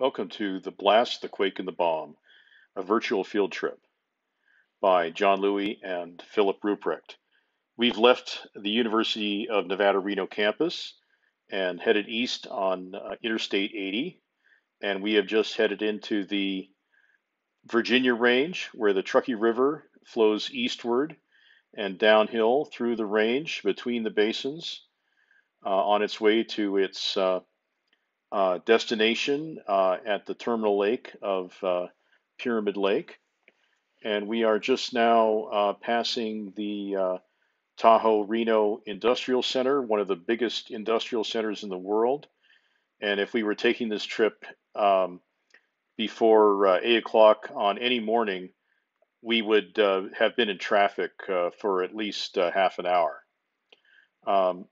Welcome to The Blast, the Quake, and the Bomb, a virtual field trip by John Louie and Philip Ruprecht. We've left the University of Nevada, Reno campus and headed east on uh, Interstate 80. And we have just headed into the Virginia Range, where the Truckee River flows eastward and downhill through the range between the basins uh, on its way to its uh, uh, destination uh, at the terminal lake of uh, Pyramid Lake. And we are just now uh, passing the uh, Tahoe Reno Industrial Center, one of the biggest industrial centers in the world. And if we were taking this trip um, before uh, 8 o'clock on any morning, we would have been in traffic for at least half an hour. Um,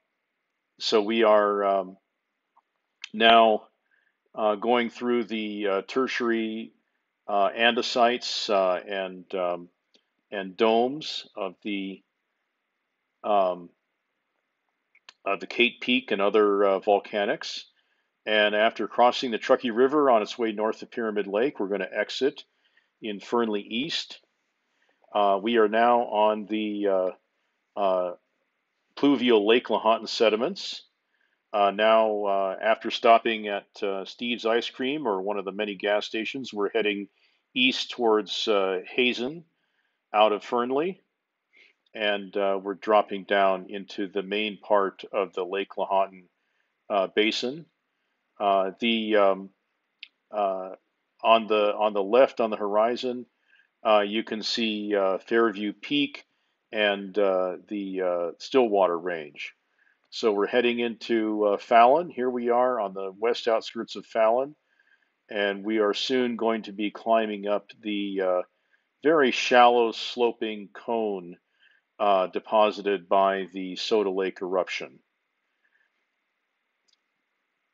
so we are. Um, now uh, going through the uh, tertiary uh, andesites uh, and um, and domes of the um, the Kate Peak and other uh, volcanics. And after crossing the Truckee River on its way north of Pyramid Lake, we're going to exit in Fernley East. Uh, we are now on the pluvial Lake Lahontan sediments. Uh, now, uh, after stopping at uh, Steve's Ice Cream or one of the many gas stations, we're heading east towards uh, Hazen out of Fernley. And uh, we're dropping down into the main part of the Lake Lahontan uh, Basin. the um, on the on the left on the horizon, you can see Fairview Peak and the Stillwater Range. So we're heading into uh, Fallon. Here we are on the west outskirts of Fallon, and we are soon going to be climbing up the uh, very shallow sloping cone uh, deposited by the Soda Lake eruption.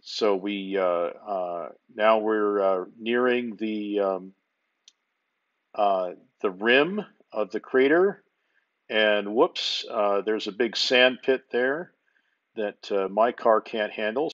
So we uh, uh, now we're uh, nearing the um, the rim of the crater, and whoops, there's a big sand pit there that uh, my car can't handle.